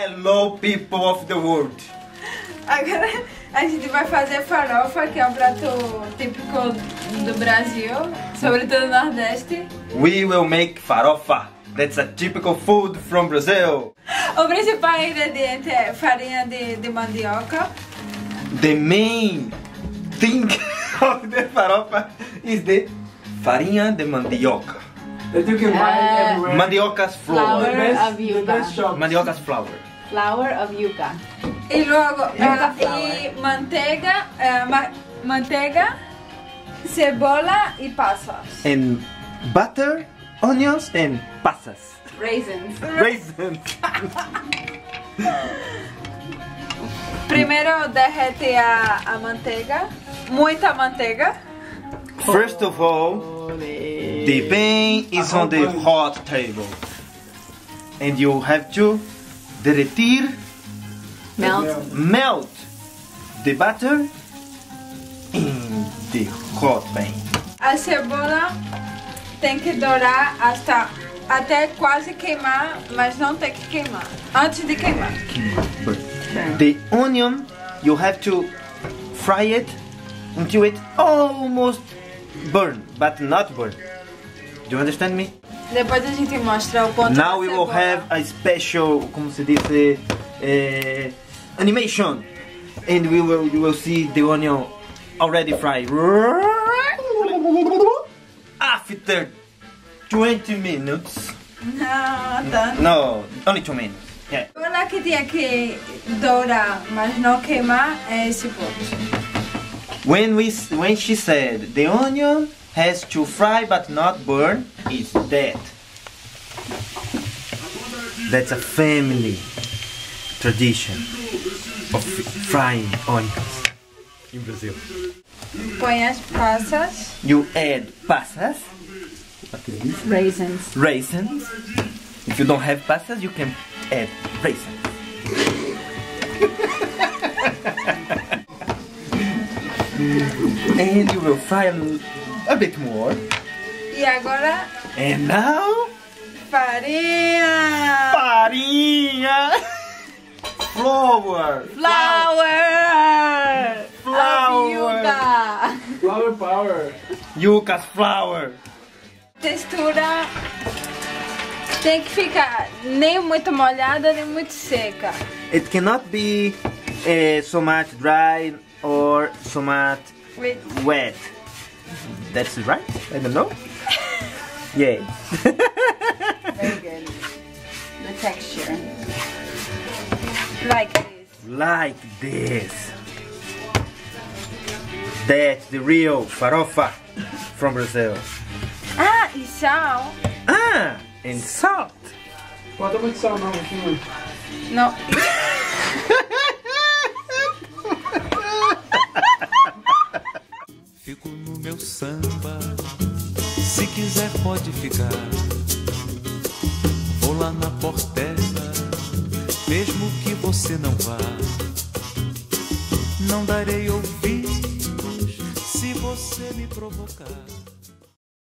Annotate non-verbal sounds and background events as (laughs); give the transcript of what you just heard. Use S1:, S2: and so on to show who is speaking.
S1: Hello, people of the world.
S2: Agora a gente vai fazer farofa, que é um prato típico do Brasil, sobretudo no Nordeste.
S1: We will make farofa. That's a typical food from Brazil.
S2: O principal ingrediente é farinha de, de mandioca.
S1: The main thing (laughs) of the farofa is the farinha de mandioca.
S3: That you can buy
S4: Uh,
S3: everywhere.
S1: Mandioca's flour.
S4: Flour.
S3: the best,
S4: of
S3: the best shop.
S1: Mandioca's flour.
S4: Flour of yuca.
S2: E logo, ah,
S4: flour.
S2: e manteiga, ah, ma- manteiga, cebola e passas.
S1: And butter, onions, and passas.
S4: Raisins.
S1: Raisins. (laughs)
S2: Primeiro derrete a, a manteiga, muita manteiga.
S1: First of all, the pan is on the hot table. And you have to derretir,
S4: Melt.
S1: melt the butter in the hot pan.
S2: A cebola tem que dourar hasta, até quase queimar, mas não tem que queimar. Antes de queimar.
S1: The onion, you have to fry it until it almost burn, but not burn. Do you understand me?
S2: Depois a gente mostra o ponto
S1: Now we will have a special, como se dice, eh, animation, and we will you will see the onion already fried. After 20 minutes,
S2: Não, tá.
S1: no, only two minutes. Yeah.
S2: Que tinha que dourar, mas não queimar, é esse ponto.
S1: When we when she said the onion has to fry but not burn, is dead. That's a family tradition of frying onions in Brazil.
S2: Põe as passas.
S1: You add passas. What is this?
S4: Raisins.
S1: Raisins. If you don't have passas, you can add raisins. (laughs) and you will fry a, bit more.
S2: E agora,
S1: And now,
S2: farinha!
S1: farinha, flour,
S2: Flour!
S1: Flour.
S2: Yuca!
S3: Flower power.
S1: yuca's flour.
S2: Textura tem que ficar nem muito molhada, nem muito seca.
S1: It cannot be uh, so much dry or so much wet. That's right? I don't know. (laughs) yeah.
S4: Very good. The texture.
S2: Like this.
S1: like this. That's the real farofa from Brazil.
S2: Ah, e sal?
S1: Ah, and salt.
S3: Bota muito sal não, aqui não.
S2: Não. (laughs)
S5: samba, se quiser pode ficar. Vou lá na portela, mesmo que você não vá. Não darei ouvidos se você me provocar.